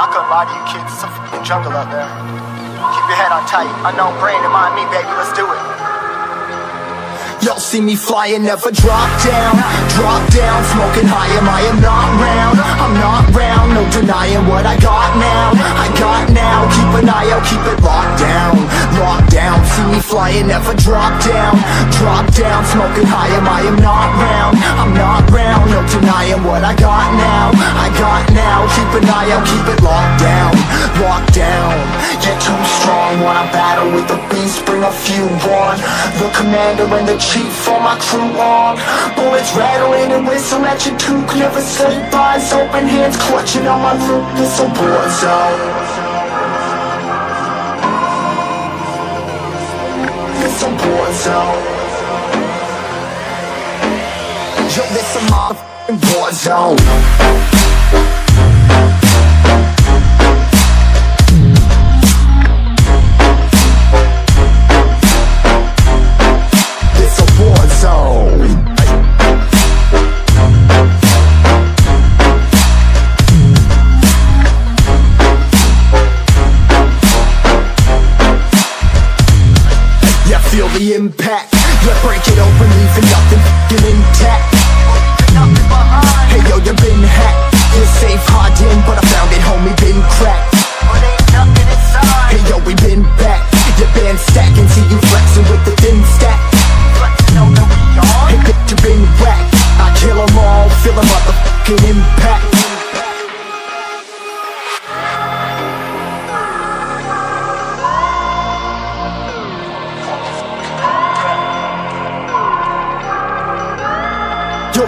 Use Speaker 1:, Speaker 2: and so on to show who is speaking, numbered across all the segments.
Speaker 1: Not gonna lie to you kids, it's a fucking jungle out there. Keep your head on tight. Unknown brain and mind me, baby, let's do it.
Speaker 2: Y'all see me flying, never drop down Drop down, smoking high, am I am not round I'm not round, no denying what I got now. I got now, keep an eye out, keep it locked down. Locked down, see me flying, never drop down. Drop down, smoking high, am I am not round. I'm not round, no denying what I got now. I got now, keep an eye out, keep it locked down. Locked down, get too strong. Wanna battle with the beast, bring a few on. The commander and the chief for my crew on. Bullets rattling and whistle at your toque Never sleep, eyes open, hands clutching on my loot This a war zone This a war zone Yo, this a motherfucking war zone the impact. Yeah, break it open, leaving nothing f***ing intact. Hey yo, you been hacked. You're safe, hard in, but I found it, homie, been cracked. Hey yo, we been back. You been stacking, see you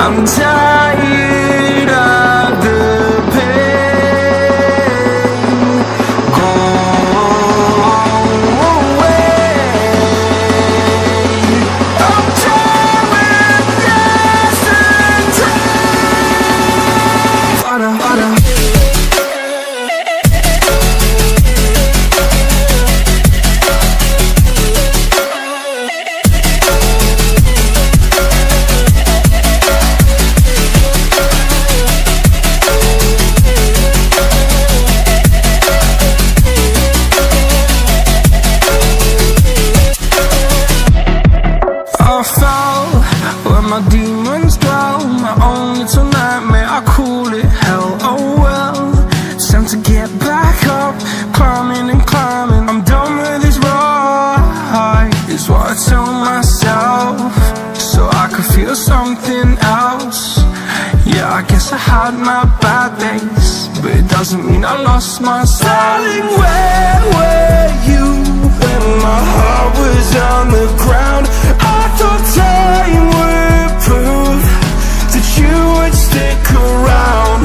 Speaker 3: I'm tired I fell where my demons dwell My own little nightmare, I call it? Hell Oh well, it's time to get back up. Climbing and climbing, I'm done with this ride Is what I tell myself. So I could feel something else. Yeah, I guess I had my bad days But it doesn't mean I lost myself Darling, where were you when my heart was on the ground? Time would prove that you would stick around.